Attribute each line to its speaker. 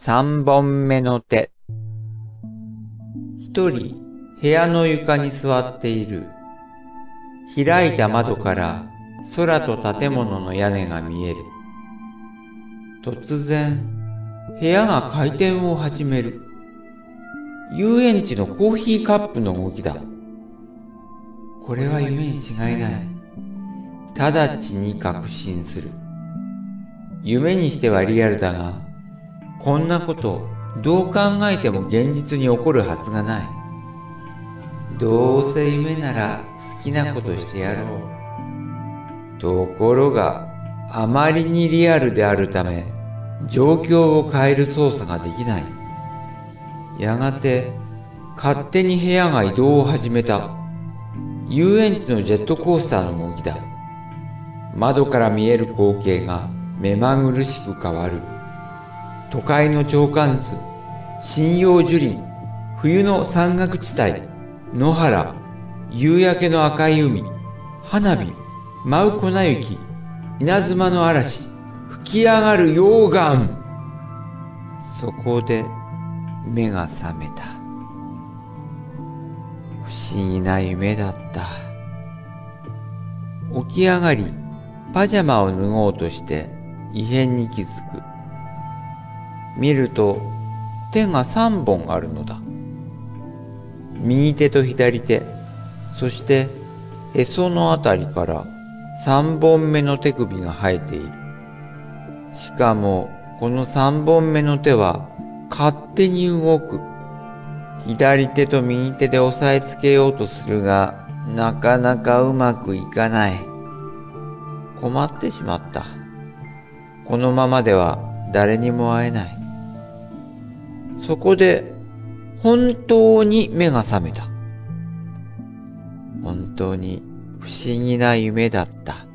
Speaker 1: 三本目の手。一人、部屋の床に座っている。開いた窓から空と建物の屋根が見える。突然、部屋が回転を始める。遊園地のコーヒーカップの動きだ。これは夢に違いない。直ちに確信する。夢にしてはリアルだが、こんなことどう考えても現実に起こるはずがない。どうせ夢なら好きなことしてやろう。ところが、あまりにリアルであるため、状況を変える操作ができない。やがて、勝手に部屋が移動を始めた。遊園地のジェットコースターの動きだ。窓から見える光景が目まぐるしく変わる。都会の長官図、針葉樹林、冬の山岳地帯、野原、夕焼けの赤い海、花火、舞う粉雪、稲妻の嵐、吹き上がる溶岩。そこで目が覚めた。不思議な夢だった。起き上がり、パジャマを脱ごうとして異変に気づく。見ると手が3本あるのだ。右手と左手、そしてへそのあたりから3本目の手首が生えている。しかもこの3本目の手は勝手に動く。左手と右手で押さえつけようとするが、なかなかうまくいかない。困ってしまった。このままでは誰にも会えない。そこで本当に目が覚めた。本当に不思議な夢だった。